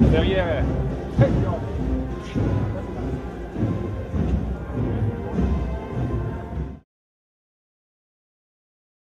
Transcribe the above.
Derrière.